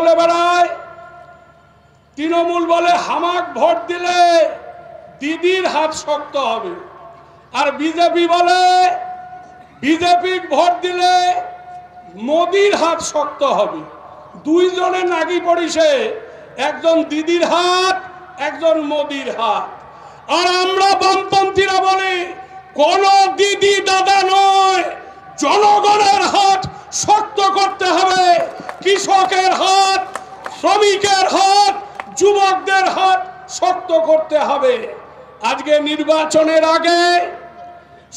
বলে বেড়ায়। তৃণমূল বলে হামাক ভোট দিলে দিদির হাত শক্ত হবে। আর বিজেপি বলে বিজেপি ভোট দিলে মোদির হাত শক্ত হবে। দুইজনে নাগি পড়িছে একজন দিদির হাত, একজন মোদির হাত। আর আমরা বামপন্থীরা বলি, কোন দিদি দাদা নয়, জনগণের হাত শক্ত করতে হবে। কৃষকের হাত, শ্রমিকের হাত, যুবকদের হাত শক্ত করতে হবে। আজকে নির্বাচনের আগে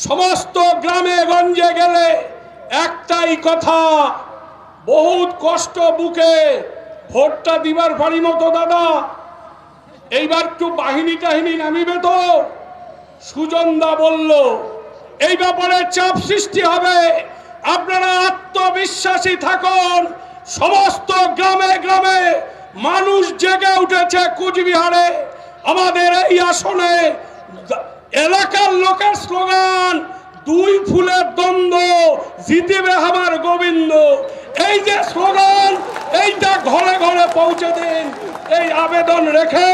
সমস্ত গ্রামে গঞ্জে গেলে একটাই কথা, বহুত কষ্ট বুকে ভোটটা দিবার পারি মতো দাদা। এইবার একটু বাহিনী টাহিনী নামিবে তো সুজনদা বলল, এই ব্যাপারে চাপ সৃষ্টি হবে। আপনারা আত্মবিশ্বাসী থাকুন। সমস্ত গ্রামে গ্রামে মানুষ জেগে উঠেছে কুচবিহারে। আমাদের এই আসনে এলাকার লোকের স্লোগান, দুই ফুলের দ্বন্দ্ব, জিতিবে আমার গোবিন্দ। এই যে স্লোগান, এইটা ঘরে ঘরে পৌঁছে দিন। এই আবেদন রেখে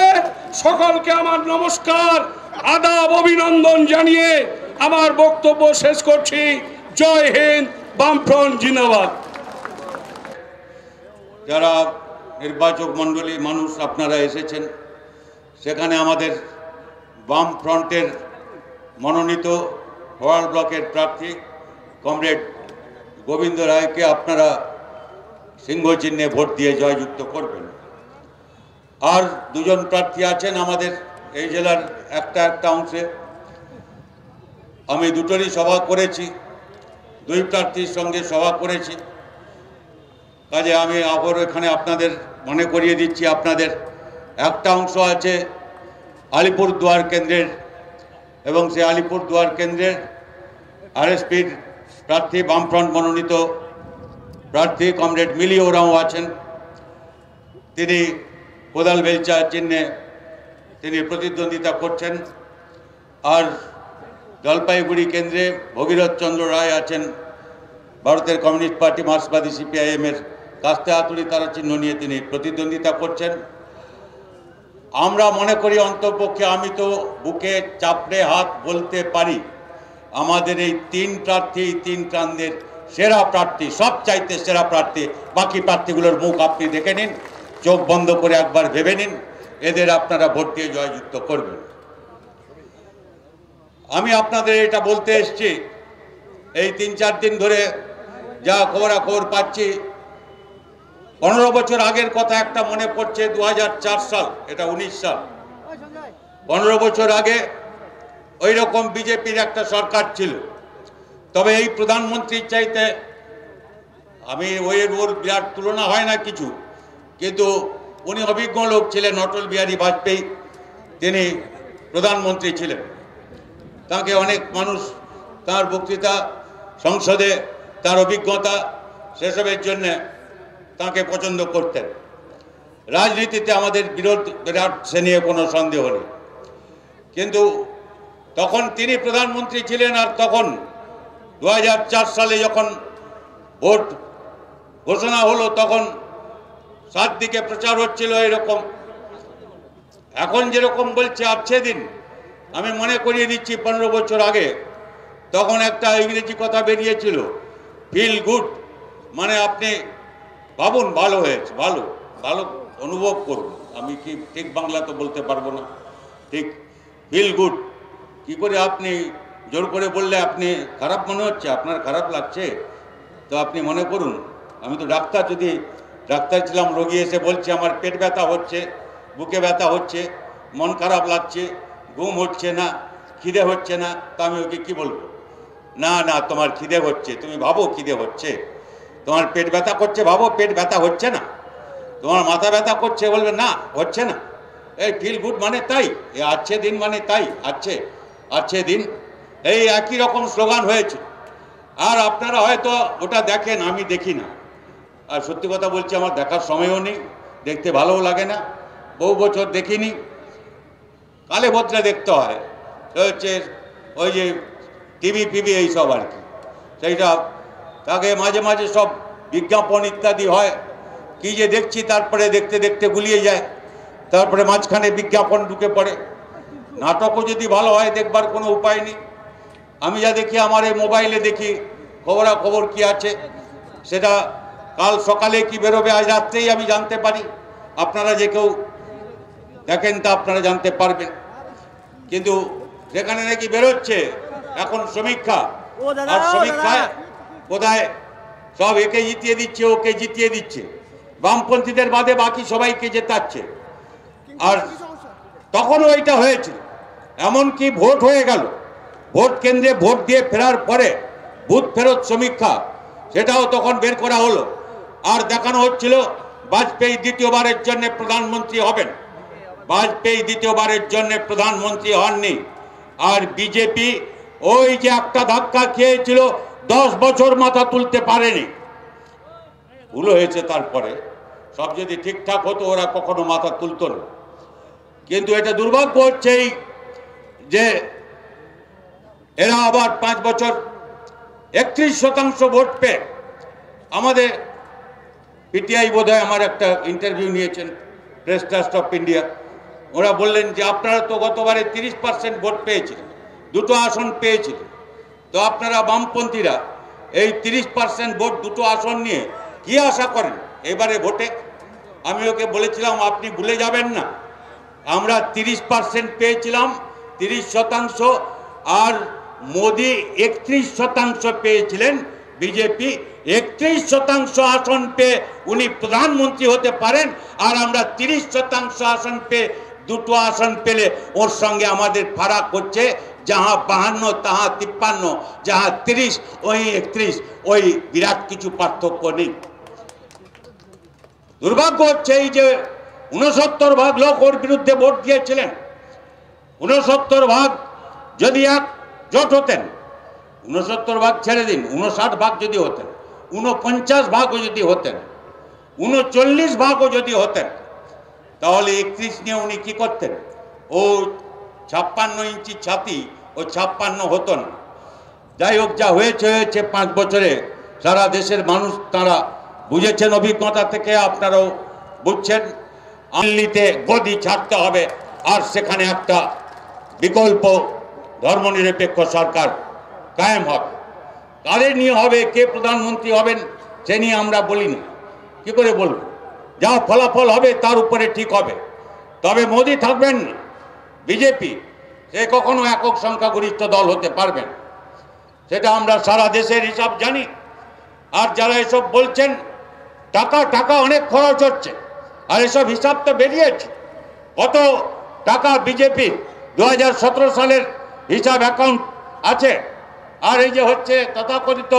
সকলকে আমার নমস্কার, আদাব অভিনন্দন জানিয়ে আমার বক্তব্য শেষ করছি। জয় হিন্দ, বামফ্রন্ট জিন্দাবাদ। যারা নির্বাচক মণ্ডলী মানুষ আপনারা এসেছেন, সেখানে আমাদের বাম ফ্রন্টের মনোনীত হওয়ার ব্লকের প্রার্থী কমরেড গোবিন্দ রায়কে আপনারা সিংহ চিহ্নে ভোট দিয়ে জয়যুক্ত করবেন। আর দুজন প্রার্থী আছেন আমাদের এই জেলার একটা একটা অংশে। আমি দুটোরই সভা করেছি। দুই প্রার্থীর সঙ্গে সভা করেছি। কাজে আমি আবার এখানে আপনাদের মনে করিয়ে দিচ্ছি আপনাদের। একটা অংশ আছে আলিপুর দুয়ার কেন্দ্রের এবং সেই আলিপুর দুয়ার কেন্দ্রের আরএসপির প্রার্থী বামফ্রন্ট মনোনীত প্রার্থী কমরেড মিলি ওরাও আছেন। তিনি কোদাল বেলচা চিহ্নে তিনি প্রতিদ্বন্দ্বিতা করছেন। আর জলপাইগুড়ি কেন্দ্রে ভগীরথ চন্দ্র রায় আছেন। ভারতের কমিউনিস্ট পার্টি মার্ক্সবাদী সিপিআইএমের কাস্তে হাতুড়ি তারা চিহ্ন নিয়ে তিনি প্রতিদ্বন্দ্বিতা করছেন। আমরা মনে করি অন্তপক্ষে আমি তো বুকে চাপড়ে হাত বলতে পারি। আমাদের এই তিন প্রার্থী তিন প্রান্তের সেরা প্রার্থী, সব চাইতে সেরা প্রার্থী, বাকি প্রার্থীগুলোর মুখ আপনি দেখে নিন, চোখ বন্ধ করে একবার ভেবে নিন। এদের আপনারা ভোট দিয়ে জয়যুক্ত করবেন। আমি আপনাদের এটা বলতে এসছি, এই তিন চার দিন ধরে যা খবরাখবর পাচ্ছি, পনেরো বছর আগের কথা একটা মনে পড়ছে দু হাজার চার সাল, এটা উনিশ সাল। পনেরো বছর আগে ওই রকম বিজেপির একটা সরকার ছিল। তবে এই প্রধানমন্ত্রীর চাইতে আমি ওই ওর বিরাট তুলনা হয় না কিছু, কিন্তু উনি অভিজ্ঞ লোক ছিলেন, অটল বিহারী বাজপেয়ী, তিনি প্রধানমন্ত্রী ছিলেন। তাকে অনেক মানুষ তার বক্তৃতা, সংসদে তার অভিজ্ঞতা সেসবের জন্যে তাকে পছন্দ করতেন। রাজনীতিতে আমাদের বিরোধ বিরাট সে নিয়ে কোনো সন্দেহ নেই। কিন্তু তখন তিনি প্রধানমন্ত্রী ছিলেন আর তখন দু হাজার চার সালে যখন ভোট ঘোষণা হলো তখন সাত দিকে প্রচার হচ্ছিল এরকম। এখন যেরকম বলছে আছে দিন আমি মনে করিয়ে দিচ্ছি পনেরো বছর আগে, তখন একটা ইংরেজি কথা বেরিয়েছিল ফিল গুড মানে আপনি ভাবুন, ভালো হয়েছে, ভালো ভালো অনুভব করুন। আমি কি ঠিক বাংলা তো বলতে পারব না। ঠিক ফিল গুড কি করে আপনি জোর করে বললে আপনি খারাপ মনে হচ্ছে? আপনার খারাপ লাগছে? তো আপনি মনে করুন, আমি তো ডাক্তার, যদি ডাক্তার ছিলাম, রোগী এসে বলছে, আমার পেট ব্যথা হচ্ছে, বুকে ব্যথা হচ্ছে, মন খারাপ লাগছে ঘুম হচ্ছে না, খিদে হচ্ছে না, তা আমি ওকে কী বলব? না না, তোমার খিদে হচ্ছে, তুমি ভাবো খিদে হচ্ছে। তোমার পেট ব্যথা করছে, ভাবো পেট ব্যথা হচ্ছে না। তোমার মাথা ব্যথা করছে বলবে, না, হচ্ছে না। এই ফিল গুড মানে তাই এ আছে দিন মানে তাই, আছে আছে দিন। এই একই রকম স্লোগান হয়েছে। আর আপনারা হয়তো ওটা দেখেন, আমি দেখি না। আর সত্যি কথা বলছি, আমার দেখার সময়ও নেই, দেখতে ভালোও লাগে না। বহু বছর দেখিনি কালে ভদ্রে দেখতে হয়। হচ্ছে ওই যে টিভি ফিভি এইসব আর কি। সেইটা তাকে মাঝে মাঝে সব বিজ্ঞাপন ইত্যাদি হয়। কি যে দেখছি তারপরে দেখতে দেখতে গুলিয়ে যায়। তারপরে মাঝখানে বিজ্ঞাপন ঢুকে পড়ে। নাটকও যদি ভালো হয়, দেখবার কোনো উপায় নেই। আমি যা দেখি, আমার এই মোবাইলে দেখি, খবরাখবর কি আছে, সেটা কাল সকালে কি বেরোবে, আজ রাত্রেই আমি জানতে পারি। আপনারা যে কেউ দেখেন তা আপনারা জানতে পারবেন। কিন্তু যেখানে নাকি বেরোচ্ছে এখন সমীক্ষা। আর সমীক্ষায়। কোথায় সব একে জিতিয়ে দিচ্ছে ওকে জিতিয়ে দিচ্ছে। বামপন্থীদের বাদে বাকি সবাইকে জেতাচ্ছে। আর তখনও এটা হয়েছিল এমনকি ভোট হয়ে গেল। ভোট কেন্দ্রে ভোট দিয়ে ফেরার পরে বুথ ফেরত সমীক্ষা সেটাও তখন বের করা হলো। আর দেখানো হচ্ছিল বাজপেয়ী দ্বিতীয়বারের জন্য প্রধানমন্ত্রী হবেন। বাজপেয়ী দ্বিতীয়বারের জন্য প্রধানমন্ত্রী হননি। আর বিজেপি ওই যে একটা ধাক্কা খেয়েছিল, দশ বছর মাথা তুলতে পারেনি। ভুল হয়েছে তারপরে। সব যদি ঠিকঠাক হতো, ওরা কখনো মাথা তুলতো না। কিন্তু এটা দুর্ভাগ্য হচ্ছে এই যে এরা আবার পাঁচ বছর একত্রিশ শতাংশ ভোট পেয়ে আমাদের পিটিআই বোধহয় আমার একটা ইন্টারভিউ নিয়েছেন, প্রেস ট্রাস্ট অফ ইন্ডিয়া। ওরা বললেন যে আপনারা তো গতবারে তিরিশ পার্সেন্ট ভোট পেয়েছিলেন, দুটো আসন পেয়েছিলেন। তো আপনারা বামপন্থীরা এই তিরিশ পার্সেন্ট ভোট দুটো আসন নিয়ে কি আশা করেন এবারে ভোটে? আমি ওকে বলেছিলাম, আপনি ভুলে যাবেন না। আমরা তিরিশ পার্সেন্ট পেয়েছিলাম, তিরিশ শতাংশ, আর মোদি একত্রিশ শতাংশ পেয়েছিলেন, বিজেপি একত্রিশ শতাংশ আসন পেয়ে উনি প্রধানমন্ত্রী হতে পারেন, আর আমরা তিরিশ শতাংশ আসন পেয়ে দুটো আসন পেলে ওর সঙ্গে আমাদের ফারাক হচ্ছে। যাহা বাহান্ন, তাহা তিপ্পান্ন, যাহা তিরিশ, ওই একত্রিশ, ওই বিরাট কিছু পার্থক্য নেই। দুর্ভাগ্য হচ্ছে এই যে উনসত্তর ভাগ লোক ওর বিরুদ্ধে ভোট দিয়েছিলেন। উনসত্তর ভাগ যদি এক জোট হতেন উনসত্তর ভাগ ছেড়ে দিন উনষাট ভাগ যদি হতেন উনপঞ্চাশ ভাগও যদি হতেন উনচল্লিশ ভাগও যদি হতেন তাহলে একত্রিশ নিয়ে উনি কি করতেন? ও ছাপ্পান্ন ইঞ্চি ছাতি ও ছাপ্পান্ন হতো না। যাই হোক, যা হয়েছে হয়েছে পাঁচ বছরে। সারা দেশের মানুষ তারা বুঝেছেন, অভিজ্ঞতা থেকে আপনারাও বুঝছেন। দিল্লিতে গদি ছাড়তে হবে, আর সেখানে একটা বিকল্প ধর্মনিরপেক্ষ সরকার কায়েম হবে। কাদের নিয়ে হবে, কে প্রধানমন্ত্রী হবেন, সে নিয়ে আমরা বলি না। কী করে বলব? যা ফলাফল হবে, তার উপরে ঠিক হবে। তবে মোদি থাকবেন না বিজেপি। সে কখনো একক সংখ্যাগরিষ্ঠ দল হতে পারবেন সেটা আমরা সারা দেশের হিসাব জানি। আর যারা এসব বলছেন, টাকা টাকা অনেক খরচ হচ্ছে। আর এসব হিসাব তো বেরিয়েছে। কত টাকা বিজেপি দু হাজার সতেরো সালের হিসাব অ্যাকাউন্ট আছে। আর এই যে হচ্ছে তথাকথিত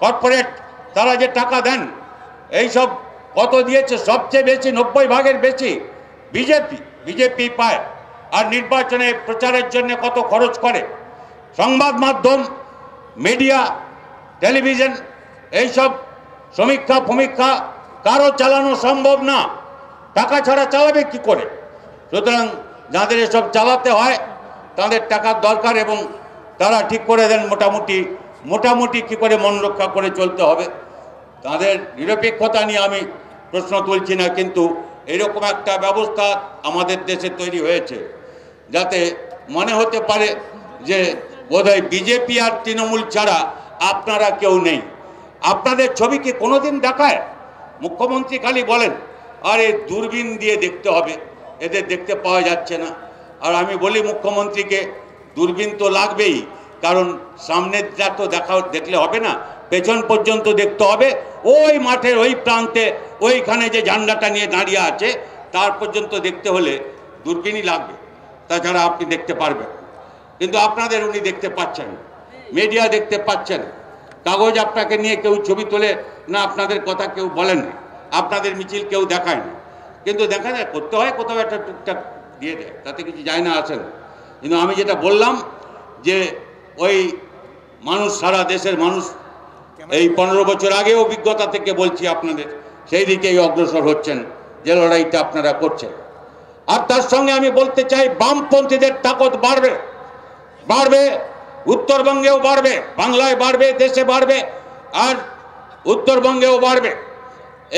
কর্পোরেট তারা যে টাকা দেন, এইসব কত দিয়েছে? সবচেয়ে বেশি, নব্বই ভাগের বেশি। বিজেপি বিজেপি পায়। আর নির্বাচনে প্রচারের জন্য কত খরচ করে? সংবাদ মাধ্যম, মিডিয়া, টেলিভিশন, এইসব সমীক্ষা ফমীক্ষা কারও চালানো সম্ভব না। টাকা ছাড়া চালাবে কি করে? সুতরাং যাদের এসব চালাতে হয়, তাদের টাকার দরকার এবং তারা ঠিক করে দেন মোটামুটি মোটামুটি কি করে মন রক্ষা করে চলতে হবে। তাদের নিরপেক্ষতা নিয়ে আমি প্রশ্ন তুলছি না, কিন্তু এরকম একটা ব্যবস্থা আমাদের দেশে তৈরি হয়েছে। যাতে মনে হতে পারে যে বোধহয় বিজেপি আর তৃণমূল ছাড়া আপনারা কেউ নেই। আপনাদের ছবি কি কোনোদিন দেখায়? মুখ্যমন্ত্রী খালি বলেন, আরে দূরবীন দিয়ে দেখতে হবে, এদের দেখতে পাওয়া যাচ্ছে না। আর আমি বলি মুখ্যমন্ত্রীকে, দূরবীন তো লাগবেই, কারণ সামনের যা তো দেখা দেখলে হবে না পেছন পর্যন্ত দেখতে হবে। ওই মাঠের ওই প্রান্তে ওইখানে যে ঝান্ডাটা নিয়ে দাঁড়িয়ে আছে, তার পর্যন্ত দেখতে হলে দূরবীনই লাগবে। তাছাড়া আপনি দেখতে পারবেন কিন্তু আপনাদের উনি দেখতে পাচ্ছেন। মিডিয়া দেখতে পাচ্ছেন কাগজ আপনাকে নিয়ে কেউ ছবি তোলে না আপনাদের কথা কেউ বলেন না। আপনাদের মিছিল কেউ দেখায় না। কিন্তু দেখা যায়, করতে হয়, কোথাও একটা টুকটাক দিয়ে দেয়। তাতে কিছু যায় না, আসে না। কিন্তু আমি যেটা বললাম যে ওই মানুষ, সারা দেশের মানুষ এই পনেরো বছর আগে অভিজ্ঞতা থেকে বলছি আপনাদের, সেই দিকেই অগ্রসর হচ্ছেন যে লড়াইটা আপনারা করছেন। আর তার সঙ্গে আমি বলতে চাই, বামপন্থীদের তাকত বাড়বে বাড়বে, উত্তরবঙ্গেও বাড়বে, বাংলায় বাড়বে, দেশে বাড়বে, আর উত্তরবঙ্গেও বাড়বে।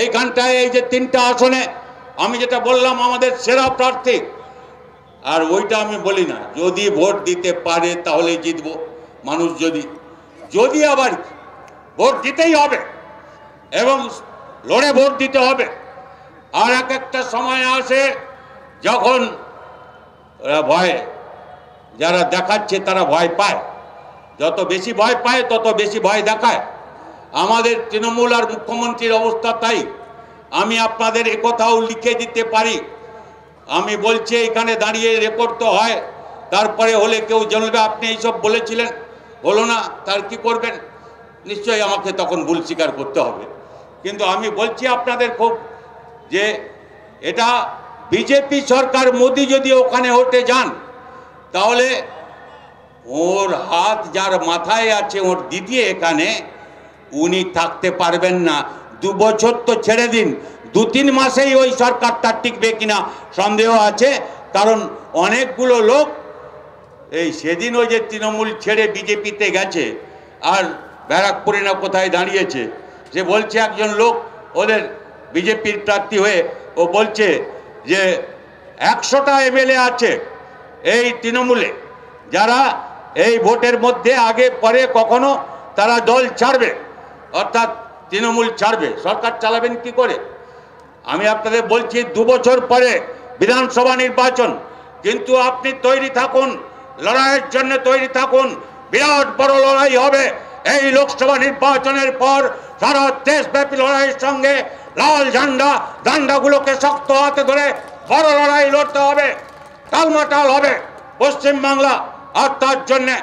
এইখানটায় এই যে তিনটা আসনে, আমি যেটা বললাম, আমাদের সেরা প্রার্থী, আর ওইটা আমি বলি না, যদি ভোট দিতে পারে তাহলে জিতব, মানুষ যদি যদি আবার ভোট দিতেই হবে এবং লড়ে ভোট দিতে হবে। আর এক একটা সময় আসে যখন ওরা ভয়, যারা দেখাচ্ছে তারা ভয় পায়। যত বেশি ভয় পায়, তত বেশি ভয় দেখায়। আমাদের তৃণমূল আর মুখ্যমন্ত্রীর অবস্থা তাই। আমি আপনাদের একথাও লিখে দিতে পারি। আমি বলছি, এখানে দাঁড়িয়ে রেকর্ড তো হয়, তারপরে হলে কেউ জানবে, আপনি এইসব বলেছিলেন। হলো না, তার কি করবেন? নিশ্চয়ই আমাকে তখন ভুল স্বীকার করতে হবে। কিন্তু আমি বলছি আপনাদের খুব যে এটা বিজেপি সরকার, মোদি যদি ওখানে হতে যান, তাহলে ওর হাত যার মাথায় আছে, ওর দিদি এখানে, উনি থাকতে পারবেন না। দু বছর তো ছেড়ে দিন। দু তিন মাসেই ওই সরকারটা টিকবে কিনা সন্দেহ আছে। কারণ অনেকগুলো লোক, এই সেদিন ওই যে তৃণমূল ছেড়ে বিজেপিতে গেছে, আর ব্যারাকপুরে না কোথায় দাঁড়িয়েছে? সে বলছে একজন লোক, ওদের বিজেপির প্রার্থী হয়ে ও বলছে যে একশোটা এমএলএ আছে এই তৃণমূলে। যারা এই ভোটের মধ্যে আগে, পরে কখনো তারা দল ছাড়বে, অর্থাৎ তৃণমূল ছাড়বে। সরকার চালাবেন কি করে? আমি আপনাদের বলছি, দু বছর পরে বিধানসভা নির্বাচন, কিন্তু আপনি তৈরি থাকুন, লড়াইয়ের জন্য তৈরি থাকুন, বিরাট বড় লড়াই হবে। এই লোকসভা নির্বাচনের পর সারা দেশব্যাপী লড়াইয়ের সঙ্গে লাল ঝান্ডা, ঝান্ডাগুলোকে শক্ত হাতে ধরে বড় লড়াই লড়তে হবে টালমাটাল হবে পশ্চিমবাংলা আর তার জন্যে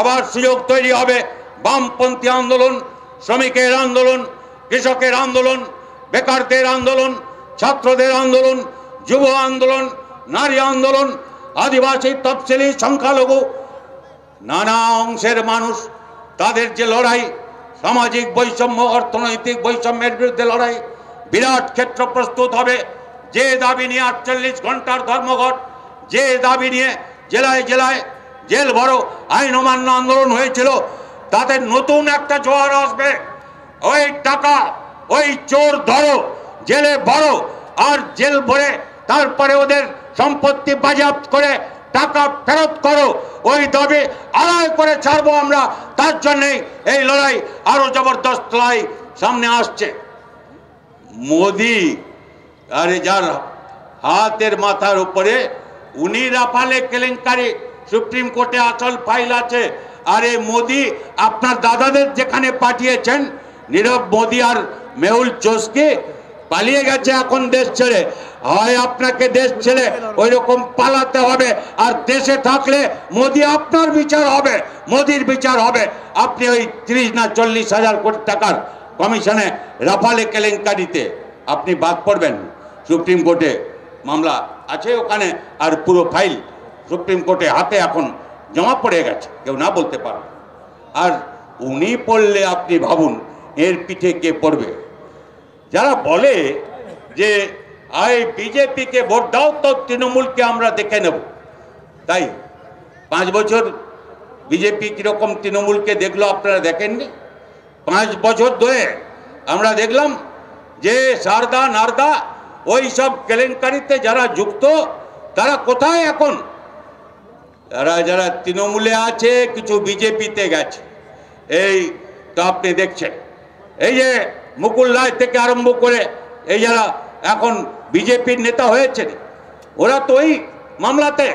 আবার সুযোগ তৈরি হবে বামপন্থী আন্দোলন, শ্রমিকের আন্দোলন, কৃষকের আন্দোলন, বেকারদের আন্দোলন, ছাত্রদের আন্দোলন, যুব আন্দোলন, নারী আন্দোলন, আদিবাসী তফসিলি সংখ্যালঘু, নানা অংশের মানুষ তাদের যে লড়াই, সামাজিক বৈষম্য, অর্থনৈতিক বৈষম্যের বিরুদ্ধে লড়াই, বিরাট ক্ষেত্র প্রস্তুত হবে। যে দাবি নিয়ে আটচল্লিশ ঘণ্টার ধর্মঘট, যে দাবি নিয়ে জেলায় জেলায় জেল ভরো, আইন অমান্য আন্দোলন হয়েছিল তাদের নতুন একটা জোয়ার আসবে। ওই টাকা, ওই চোর ধরো, জেলে ভরো, আর জেল ভরে তারপরে ওদের সম্পত্তি বাজেয়াপ্ত করে টাকা ফেরত করো। ওই দাবি আদায় করে ছাড়বো আমরা। তার জন্যই এই লড়াই আরও জবরদস্ত লড়াই সামনে আসছে। মোদি, আরে যার হাতের মাথার উপরে, উনি রাফালে কেলেঙ্কারি সুপ্রিম কোর্টে আসল ফাইল আছে। আরে মোদি, আপনার দাদাদের যেখানে পাঠিয়েছেন, নীরব মোদি আর মেহুল চোসকে পালিয়ে গেছে এখন দেশ ছেড়ে। হয় আপনাকে দেশ ছেড়ে ওই রকম পালাতে হবে, আর দেশে থাকলে মোদি আপনার বিচার হবে, মোদির বিচার হবে। আপনি ওই তিরিশ না চল্লিশ হাজার কোটি টাকার কমিশনে রাফালে কেলেঙ্কারিতে আপনি বাদ পড়বেন। সুপ্রিম কোর্টে মামলা আছে ওখানে, আর পুরো ফাইল সুপ্রিম কোর্টে হাতে এখন জমা পড়ে গেছে, কেউ না বলতে পারে আর উনি পড়লে আপনি ভাবুন, এর পিঠে কে পড়বে? যারা বলে যে, আই, বিজেপিকে ভোট দাও, তো তৃণমূলকে আমরা দেখে নেব। তাই পাঁচ বছর বিজেপি কীরকম তৃণমূলকে দেখল আপনারা দেখেননি? পাঁচ বছর ধরে আমরা দেখলাম যে, সারদা, নারদা, ওই সব কেলেঙ্কারিতে যারা যুক্ত, তারা কোথায় এখন? তারা যারা তৃণমূলে আছে, কিছু বিজেপিতে গেছে। এই তো আপনি দেখছেন। এই যে মুকুল রায় থেকে আরম্ভ করে এই যারা এখন বিজেপির নেতা হয়েছেন, ওরা তো ওই মামলাতে,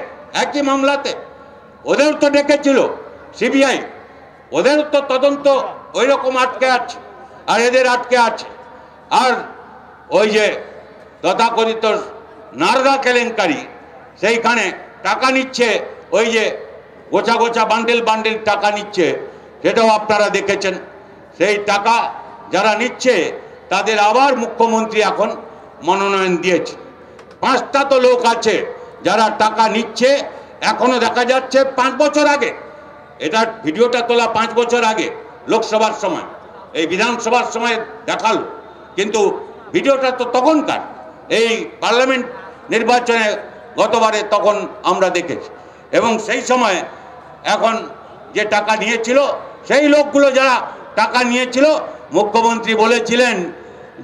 একই মামলাতে, ওদের তো ডেকেছিল সিবিআই, ওদের তো তদন্ত ওই রকম আটকে আছে, আর এদের আটকে আছে। আর ওই যে তথাকথিত নারদা কেলেঙ্কারি, সেইখানে টাকা নিচ্ছে, ওই যে গোছা গোছা বান্ডেল বান্ডেল টাকা নিচ্ছে, সেটাও আপনারা দেখেছেন। সেই টাকা যারা নিচ্ছে, তাদের আবার মুখ্যমন্ত্রী এখন মনোনয়ন দিয়েছে। পাঁচটা তো লোক আছে, যারা টাকা নিচ্ছে, এখনও দেখা যাচ্ছে পাঁচ বছর আগে, এটা ভিডিওটা তোলা পাঁচ বছর আগে, লোকসভার সময়, এই বিধানসভার সময় দেখাল। কিন্তু ভিডিওটা তো তখনকার, এই পার্লামেন্ট নির্বাচনে গতবারে তখন আমরা দেখেছি। এবং সেই সময় এখন যে টাকা নিয়েছিল, সেই লোকগুলো যারা টাকা নিয়েছিল মুখ্যমন্ত্রী বলেছিলেন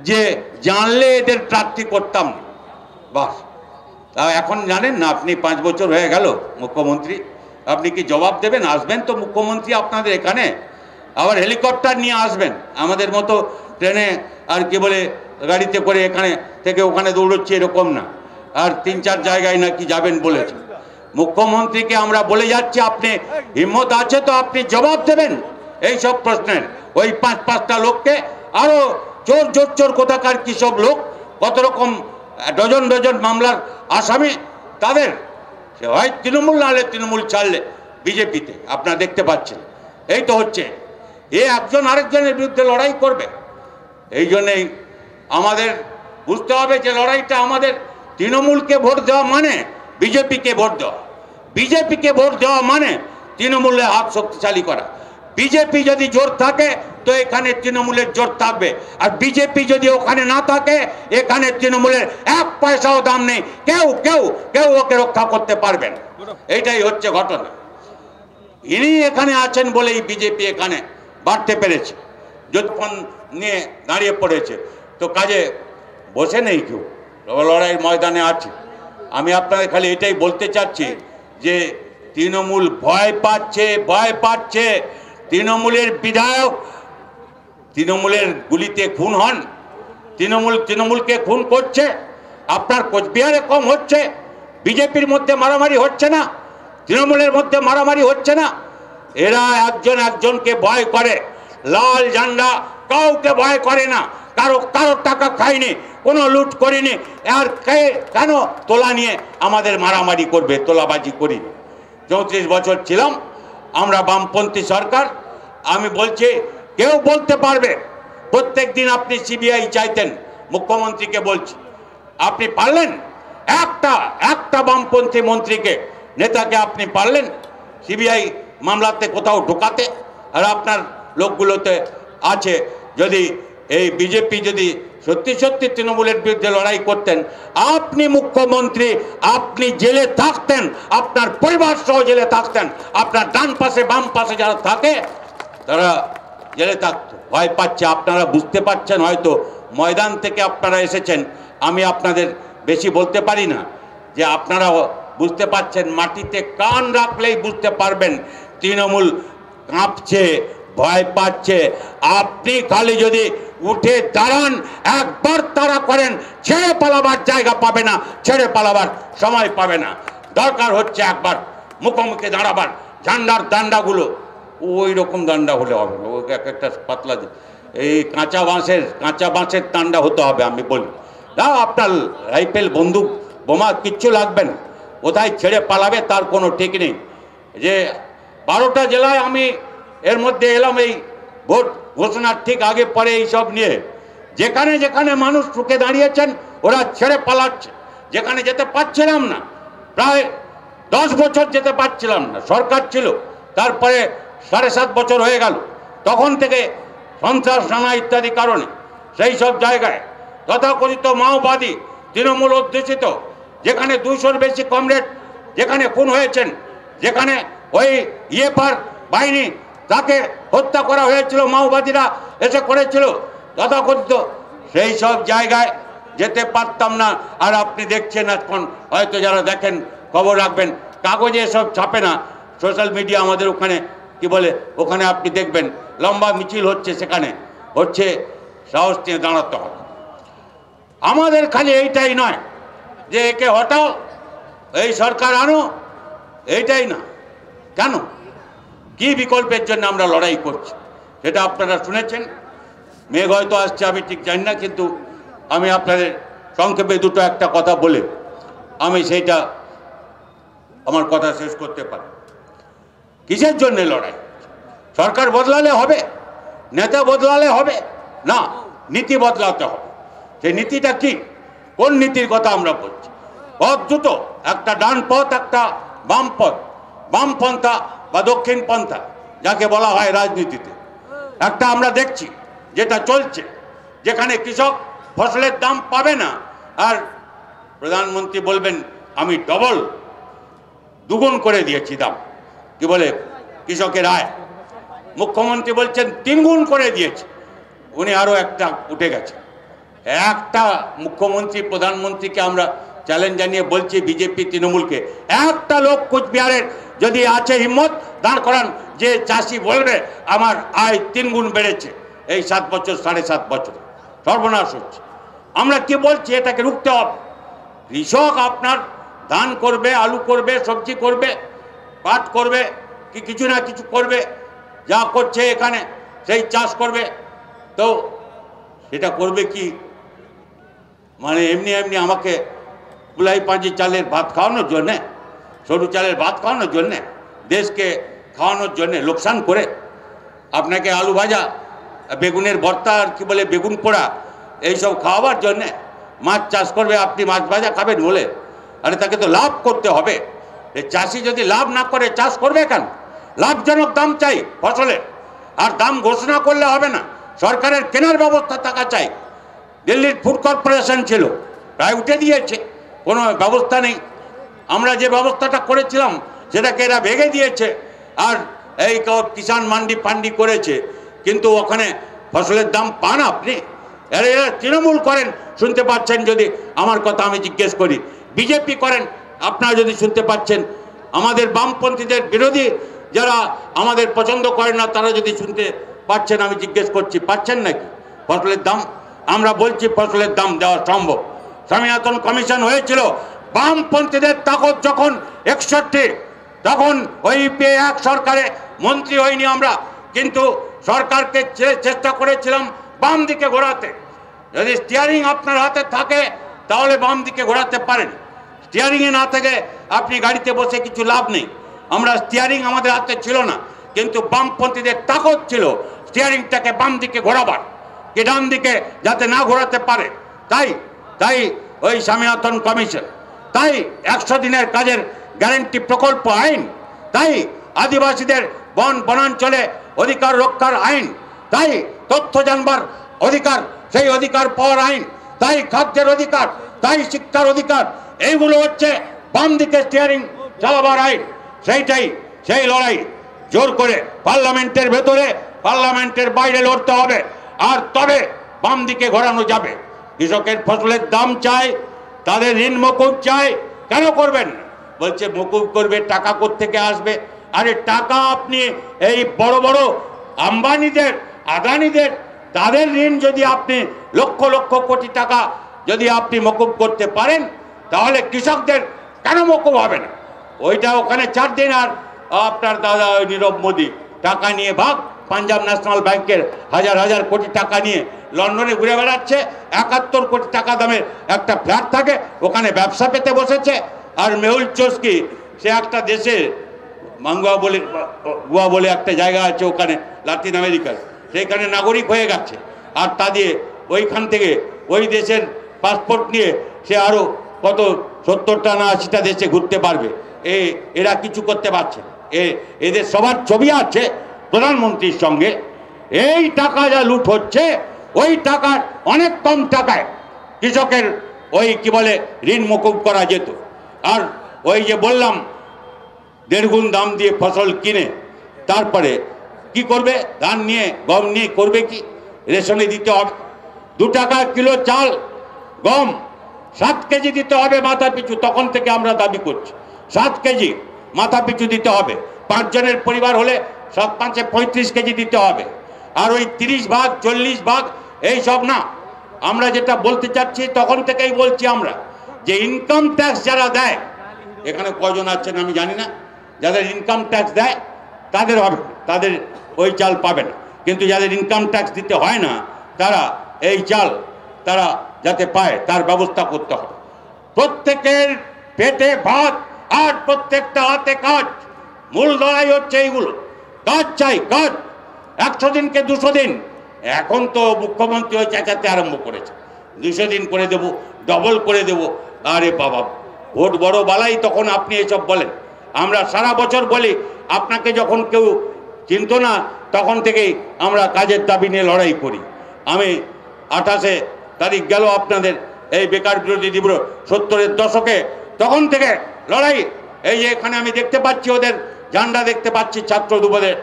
যে, জানলে এদের প্রার্থী করতাম। বাস তা এখন জানেন না, আপনি পাঁচ বছর হয়ে গেল মুখ্যমন্ত্রী। আপনি কি জবাব দেবেন? আসবেন তো মুখ্যমন্ত্রী আপনাদের এখানে। আবার হেলিকপ্টার নিয়ে আসবেন। আমাদের মতো ট্রেনে আর কি বলে গাড়িতে করে এখানে থেকে ওখানে দৌড়চ্ছে এরকম না। আর তিন চার জায়গায় নাকি যাবেন বলেছে। মুখ্যমন্ত্রীকে আমরা বলে যাচ্ছি, আপনি হিম্মত আছে তো আপনি জবাব দেবেন। এই সব প্রশ্নের ওই পাঁচ পাঁচটা লোককে আরও চোর চোর চোর কোথাকার কি সব লোক, কত রকম ডজন ডজন মামলার আসামি, তাদের, সে হয় তৃণমূল নাহলে তৃণমূল ছাড়লে বিজেপিতে, আপনারা দেখতে পাচ্ছেন। এই তো হচ্ছে, এ একজন আরেকজনের বিরুদ্ধে লড়াই করবে, এই জন্যেই আমাদের বুঝতে হবে যে লড়াইটা আমাদের তৃণমূলকে ভোট দেওয়া মানে বিজেপিকে ভোট দেওয়া। বিজেপিকে ভোট দেওয়া মানে তৃণমূলের হাত শক্তিশালী করা। বিজেপি যদি জোর থাকে, তো এখানে তৃণমূলের জোর থাকবে। আর বিজেপি যদি ওখানে না থাকে, এখানে তৃণমূলের এক পয়সাও দাম নেই। কেউ কেউ কেউ ওকে রক্ষা করতে পারবেন এইটাই হচ্ছে ঘটনা। ইনি এখানে আছেন বলেই বিজেপি এখানে বাড়তে পেরেছে। যতক্ষণ নিয়ে দাঁড়িয়ে পড়েছে। তো কাজে বসে নেই কেউ। লড়াইয়ের ময়দানে আছে। আমি আপনাদের খালি এটাই বলতে চাচ্ছি যে, তৃণমূল ভয় পাচ্ছে ভয় পাচ্ছে। তৃণমূলের বিধায়ক তৃণমূলের গুলিতে খুন হন। তৃণমূল, তৃণমূলকে খুন করছে। আপনার কোচবিহারে কম হচ্ছে। বিজেপির মধ্যে মারামারি হচ্ছে না। তৃণমূলের মধ্যে মারামারি হচ্ছে না। এরা একজন একজনকে ভয় করে। লাল ঝান্ডা কাউকে ভয় করে না। কারও কারও টাকা খায়নি কোনো লুট করিনি। আর কে, কেন তোলা নিয়ে আমাদের মারামারি করবে, তোলাবাজি করিনি চৌত্রিশ বছর ছিলাম। আমরা বামপন্থী সরকার, আমি বলছি, কেউ বলতে পারবে প্রত্যেক দিন আপনি সিবিআই চাইতেন, মুখ্যমন্ত্রীকে বলছি। আপনি পারলেন? একটা একটা বামপন্থী মন্ত্রীকে, নেতাকে আপনি পারলেন? সিবিআই মামলাতে কোথাও ঢোকাতে? আর আপনার লোকগুলোতে আছে, যদি এই বিজেপি যদি সত্যি সত্যি তৃণমূলের বিরুদ্ধে লড়াই করতেন। আপনি মুখ্যমন্ত্রী, আপনি জেলে থাকতেন, আপনার পরিবার সহ জেলে থাকতেন, আপনার ডান পাশে, বাম পাশে যারা থাকে, তারা জেলে থাকতো। ভয় পাচ্ছে, আপনারা বুঝতে পারছেন হয়তো, ময়দান থেকে আপনারা এসেছেন। আমি আপনাদের বেশি বলতে পারি না, যে আপনারা বুঝতে পারছেন, মাটিতে কান রাখলেই বুঝতে পারবেন, তৃণমূল কাঁপছে, ভয় পাচ্ছে। আপনি খালি যদি উঠে দাঁড়ান, একবার তারা করেন, ছেড়ে পালাবার জায়গা পাবে না, ছেড়ে পালাবার সময় পাবে না। দরকার হচ্ছে একবার মুখোমুখি দাঁড়াবার, ঝান্ডার দান্ডাগুলো ওই রকম দান্ডা হলে হবে এক একটা পাতলা এই কাঁচা বাঁশের কাঁচা বাঁশের দান্ডা হতে হবে, আমি বলি। না আপনার রাইফেল বন্দুক, বোমা, কিচ্ছু লাগবে না। কোথায় ছেড়ে পালাবে তার কোনো ঠিক নেই। যে বারোটা জেলায় আমি এর মধ্যে এলাম, এই ভোট ঘোষণার ঠিক আগে পরে এইসব নিয়ে। যেখানে যেখানে মানুষ ঠুকে দাঁড়িয়েছেন, ওরা ছেড়ে পালাচ্ছে। যেখানে যেতে পারছিলাম না, প্রায় দশ বছর যেতে পারছিলাম না, সরকার ছিল, তারপরে সাড়ে সাত বছর হয়ে গেল। তখন থেকে সন্ত্রাস, নানা ইত্যাদি কারণে, সেই সব জায়গায় তথাকথিত মাওবাদী তৃণমূল অধ্যুষিত, যেখানে দুশোর বেশি কমরেড, যেখানে খুন হয়েছেন, যেখানে ওই ইয়েপার বাহিনী তাকে হত্যা করা হয়েছিল, মাওবাদীরা এসে করেছিল, তথাকথিত সেই সব জায়গায় যেতে পারতাম না। আর আপনি দেখছেন এখন, হয়তো যারা দেখেন, খবর রাখবেন। কাগজে এসব ছাপে না। সোশ্যাল মিডিয়া আমাদের ওখানে, কি বলে, ওখানে আপনি দেখবেন, লম্বা মিছিল হচ্ছে সেখানে। হচ্ছে সাহস নিয়ে দাঁড়াতে হবে। আমাদের খালি এইটাই নয় যে একে হটাও, এই সরকার আনো, এইটাই না। কেন? কি বিকল্পের জন্য আমরা লড়াই করছি? সেটা আপনারা শুনেছেন। মেঘ হয়তো আসছে, আমি ঠিক জানি না, কিন্তু আমি আপনাদের সংক্ষেপে দুটো একটা কথা বলে আমি সেইটা আমার কথা শেষ করতে পারি। কিসের জন্য লড়াই? সরকার বদলালে হবে? নেতা বদলালে হবে? না, নীতি বদলাতে হবে। সেই নীতিটা কি? কোন নীতির কথা আমরা বলছি? পথ দুটো, একটা ডান পথ, একটা বাম পথ। বামপন্থা বা দক্ষিণ পন্থা, যাকে বলা হয় রাজনীতিতে। একটা আমরা দেখছি, যেটা চলছে, যেখানে কৃষক ফসলের দাম পাবে না। আর প্রধানমন্ত্রী বলবেন, আমি ডবল দুগুণ করে দিয়েছি দাম। কি বলে? কৃষকের আয়। মুখ্যমন্ত্রী বলছেন, তিনগুণ করে দিয়েছে। উনি আরও একটা উঠে গেছে। একটা মুখ্যমন্ত্রী, প্রধানমন্ত্রীকে আমরা চ্যালেঞ্জ জানিয়ে বলছি, বিজেপি, তৃণমূলকে। একটা লোক কোচবিহারের যদি আছে হিম্মত, দাঁড় করান যে চাষি বলবে, আমার আয় তিন গুণ বেড়েছে এই সাত বছর, সাড়ে সাত বছর। সর্বনাশ হচ্ছে। আমরা কি বলছি? এটাকে রুখতে হবে। কৃষক আপনার ধান করবে, আলু করবে, সবজি করবে, পাট করবে, কি কিছু না কিছু করবে, যা করছে এখানে সেই চাষ করবে। তো সেটা করবে কি? মানে এমনি এমনি আমাকে কুলাই পাঁজি চালের ভাত খাওয়ানোর জন্যে সরু চালের ভাত খাওয়ানোর জন্যে, দেশকে খাওয়ানোর জন্যে লোকসান করে আপনাকে আলু ভাজা, বেগুনের ভর্তা আর কি বলে বেগুন পোড়া এইসব খাওয়াবার জন্যে মাছ চাষ করবে, আপনি মাছ ভাজা খাবেন বলে। আরে তাকে তো লাভ করতে হবে। এই চাষি যদি লাভ না করে, চাষ করবে কেন? লাভজনক দাম চাই ফসলের আর দাম ঘোষণা করলে হবে না। সরকারের কেনার ব্যবস্থা থাকা চাই। দিল্লির ফুড কর্পোরেশন ছিল, প্রায় উঠে দিয়েছে। কোনো ব্যবস্থা নেই। আমরা যে ব্যবস্থাটা করেছিলাম, সেটাকে এরা ভেঙে দিয়েছে আর এই কিষাণ মান্ডি ফান্ডি করেছে। কিন্তু ওখানে ফসলের দাম পান আপনি? এরা এরা তৃণমূল করেন, শুনতে পাচ্ছেন যদি। আমার কথা আমি জিজ্ঞেস করি। বিজেপি করেন, আপনারা যদি শুনতে পাচ্ছেন। আমাদের বামপন্থীদের বিরোধী যারা আমাদের পছন্দ করেন না, তারা যদি শুনতে পাচ্ছেন, আমি জিজ্ঞেস করছি, পাচ্ছেন নাকি? ফসলের দাম? আমরা বলছি, ফসলের দাম দেওয়া সম্ভব। স্বামীনাথন কমিশন হয়েছিল বামপন্থীদের তাকত যখন একষট্টি, তখন ওই পে এক সরকারে মন্ত্রী হইনি আমরা। কিন্তু সরকারকে চেষ্টা করেছিলাম বাম দিকে ঘোরাতে। যদি স্টিয়ারিং আপনার হাতে থাকে, তাহলে বাম দিকে ঘোরাতে পারেন। স্টিয়ারিংয়ে না থেকে আপনি গাড়িতে বসে কিছু লাভ নেই। আমরা স্টিয়ারিং আমাদের হাতে ছিল না। কিন্তু বামপন্থীদের তাকত ছিল স্টিয়ারিংটাকে বাম দিকে ঘোরাবার। কি ডান দিকে যাতে না ঘোরাতে পারে। তাই তাই ওই স্বামীনাথন কমিশন তাই একশো দিনের কাজের গ্যারেন্টি প্রকল্প আইন, তাই আদিবাসীদের বন বনাঞ্চলে অধিকার রক্ষার আইন, তাই তথ্য জানবার অধিকার, সেই অধিকার পাওয়ার আইন, তাই খাদ্যের অধিকার, তাই শিক্ষার অধিকার, এইগুলো হচ্ছে বাম দিকে স্টিয়ারিং চালাবার আইন। সেইটাই, সেই লড়াই জোর করে পার্লামেন্টের ভেতরে, পার্লামেন্টের বাইরে লড়তে হবে। আর তবে বাম দিকে ঘোরানো যাবে। কৃষকের ফসলের দাম চাই তাদের ঋণ মকুব চাই, কেন করবেন? বলছে, মকুব করবে, টাকা থেকে আসবে? আরে, টাকা আপনি এই বড় বড় আম্বানিদের, আদানিদের, তাদের ঋণ যদি আপনি লক্ষ লক্ষ কোটি টাকা যদি আপনি মকুব করতে পারেন, তাহলে কৃষকদের কেন মকুব হবে না? ওইটা ওখানে চার দিন আর আপনার দাদা নীরব মোদী, টাকা নিয়ে ভাগ, পাঞ্জাব ন্যাশনাল ব্যাংকের হাজার হাজার কোটি টাকা নিয়ে লন্ডনে ঘুরে বেড়াচ্ছে, একাত্তর কোটি টাকা দামের একটা ফ্ল্যাট থাকে, ওখানে ব্যবসা পেতে বসেছে। আর মেহুল চস্কি সে একটা দেশে, মাঙ্গুয়া বলে, গোয়া বলে একটা জায়গা আছে ওখানে, লাতিন আমেরিকায়। সেইখানে নাগরিক হয়ে গেছে। আর তা দিয়ে ওইখান থেকে ওই দেশের পাসপোর্ট নিয়ে সে আরও কত সত্তরটা না আশিটা দেশে ঘুরতে পারবে। এ, এরা কিছু করতে পারছে এ, এদের সবার ছবি আছে প্রধানমন্ত্রীর সঙ্গে। এই টাকা যা লুট হচ্ছে ওই টাকার অনেক কম টাকায় কৃষকের ওই কি বলে, ঋণ মকুব করা যেত। আর ওই যে বললাম দেড়গুণ দাম দিয়ে ফসল কিনে, তারপরে কি করবে? ধান নিয়ে, গম নিয়ে করবে কি? রেশনে দিতে হবে। দু টাকা কিলো চাল, গম, সাত কেজি দিতে হবে মাথা পিছু, তখন থেকে আমরা দাবি করছি। সাত কেজি মাথা পিছু দিতে হবে। পাঁচজনের পরিবার হলে সাত পাঁচে পঁয়ত্রিশ কেজি দিতে হবে। আর ওই তিরিশ ভাগ, চল্লিশ ভাগ, এই সব না। আমরা যেটা বলতে চাচ্ছি, তখন থেকেই বলছি আমরা যে ইনকাম ট্যাক্স যারা দেয়, এখানে কজন আছেন আমি জানি না, যাদের ইনকাম ট্যাক্স দেয়, তাদের হবে, তাদের ওই চাল পাবে না। কিন্তু যাদের ইনকাম ট্যাক্স দিতে হয় না, তারা এই চাল তারা যাতে পায়, তার ব্যবস্থা করতে হবে। প্রত্যেকের পেটে ভাত আর প্রত্যেকটা হাতে কাজ। মূল লড়াই হচ্ছে এইগুলো। কাজ চাই, কাজ। একশো দিনকে দুশো দিন। এখন তো মুখ্যমন্ত্রী ওই চেঁচাতে আরম্ভ করেছে। দুশো দিন করে দেব, ডবল করে দেব। আরে বাবা, ভোট বড় বালাই তখন আপনি এসব বলেন। আমরা সারা বছর বলি, আপনাকে যখন কেউ চিনত না, তখন থেকেই আমরা কাজের দাবি নিয়ে লড়াই করি। আমি আঠাশে তারিখ গেল আপনাদের এই বেকার বিরোধী দিবস সত্তরের দশকে। তখন থেকে লড়াই, এই যে এখানে আমি দেখতে পাচ্ছি ওদের ঝান্ডা দেখতে পাচ্ছি ছাত্র যুবদের।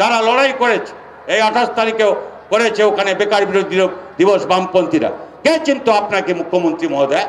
তারা লড়াই করেছে। এই আঠাশ তারিখেও করেছে ওখানে বেকার বিরোধী দিবস বামপন্থীরা। কে চিন্ত আপনাকে মুখ্যমন্ত্রী মহোদয়?